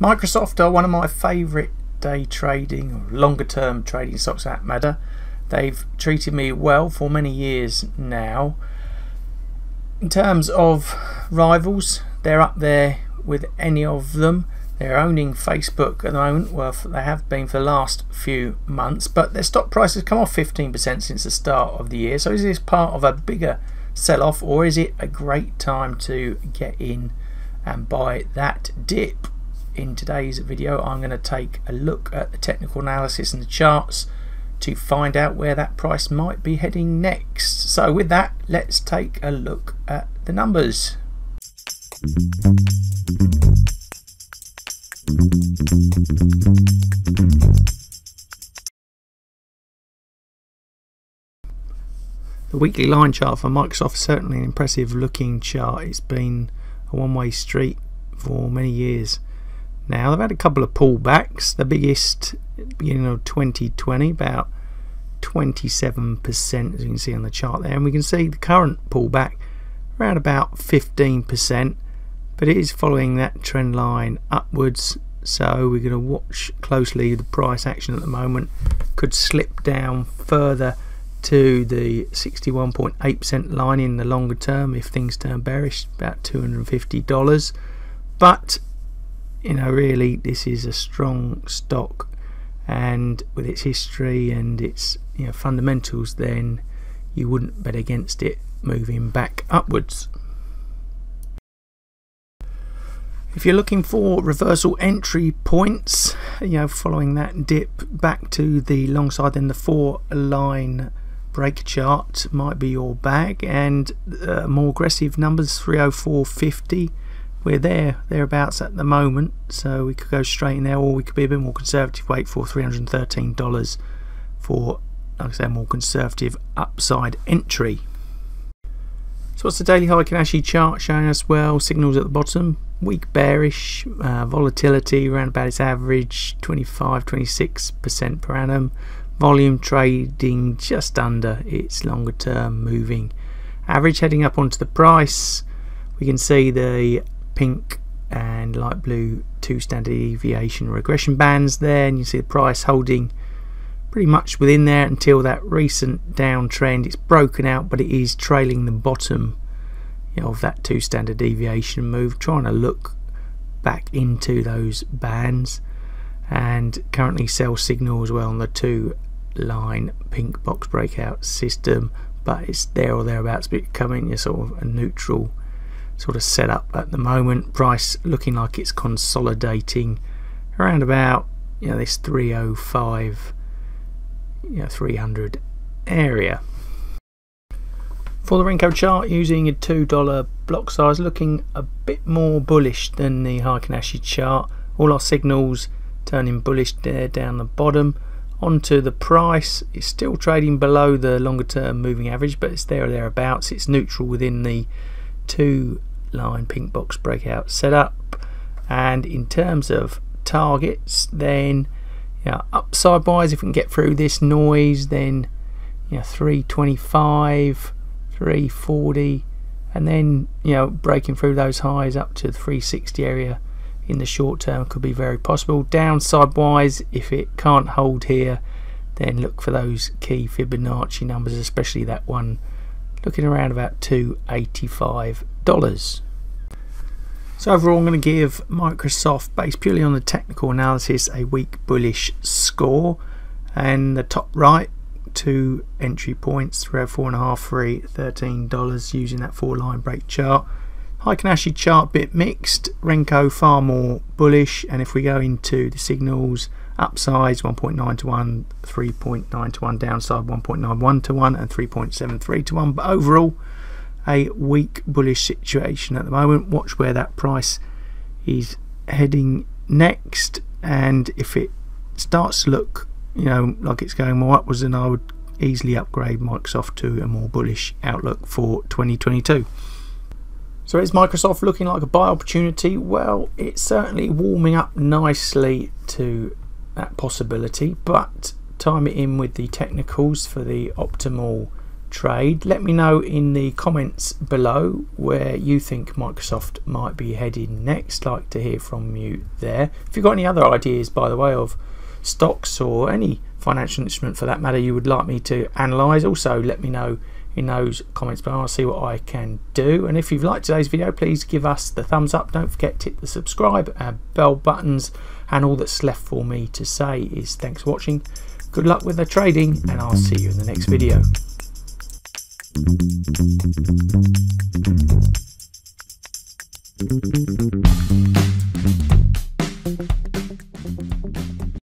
Microsoft are one of my favourite day trading longer term trading stocks at matter. They've treated me well for many years now. In terms of rivals, they're up there with any of them. They're owning Facebook at the moment. Well, they have been for the last few months, but their stock price has come off 15% since the start of the year. So is this part of a bigger sell off, or is it a great time to get in and buy that dip? In today's video, I'm going to take a look at the technical analysis and the charts to find out where that price might be heading next. So, with that, let's take a look at the numbers. The weekly line chart for Microsoft is certainly an impressive looking chart. It's been a one way street for many years. Now they've had a couple of pullbacks. The biggest beginning of 2020, about 27% as you can see on the chart there, and we can see the current pullback around about 15%, but it is following that trend line upwards. So we're going to watch closely the price action at the moment. Could slip down further to the 61.8% line in the longer term if things turn bearish, about $250. But you know, really, this is a strong stock, and with its history and its you know fundamentals, then you wouldn't bet against it moving back upwards. If you're looking for reversal entry points, you know, following that dip back to the long side, then the four line break chart might be your bag, and uh, more aggressive numbers 304.50 we're there thereabouts at the moment so we could go straight in there or we could be a bit more conservative wait for $313 for like I say more conservative upside entry. So what's the daily Heikin Ashi chart showing us? Well signals at the bottom weak bearish uh, volatility around about its average 25 26% per annum. Volume trading just under its longer term moving. Average heading up onto the price. We can see the pink and light blue two standard deviation regression bands there and you see the price holding pretty much within there until that recent downtrend. It's broken out but it is trailing the bottom of that two standard deviation move trying to look back into those bands and currently sell signal as well on the two line pink box breakout system but it's there or thereabouts becoming a sort of a neutral sort of set up at the moment. Price looking like it's consolidating around about you know this 305 you know 300 area. For the Renko chart using a $2 block size looking a bit more bullish than the Heikin Ashi chart. All our signals turning bullish there down the bottom. Onto the price, it's still trading below the longer term moving average but it's there or thereabouts. It's neutral within the two line pink box breakout setup. And in terms of targets then you know, upside wise if we can get through this noise then you know 325 340 and then you know breaking through those highs up to the 360 area in the short term could be very possible. Downside wise if it can't hold here then look for those key Fibonacci numbers especially that one looking around about 285 dollars. So overall I'm going to give Microsoft based purely on the technical analysis a weak bullish score. And the top right two entry points throughout four and a half free 13 dollars using that four line break chart. Heikin Ashi chart bit mixed. Renko far more bullish. And if we go into the signals upsides 1.9 to 1 3.9 to 1 downside 1.91 to 1 and 3.73 to 1 but overall a weak bullish situation at the moment. Watch where that price is heading next and if it starts to look you know like it's going more upwards then I would easily upgrade Microsoft to a more bullish outlook for 2022 so is Microsoft looking like a buy opportunity? Well it's certainly warming up nicely to that possibility but time it in with the technicals for the optimal trade. Let me know in the comments below where you think Microsoft might be heading next. Like to hear from you there. If you've got any other ideas, by the way, of stocks or any financial instrument for that matter you would like me to analyse, also let me know in those comments below. I'll see what I can do. And if you've liked today's video, please give us the thumbs up. Don't forget to hit the subscribe and bell buttons. And all that's left for me to say is thanks for watching. Good luck with the trading, and I'll see you in the next video.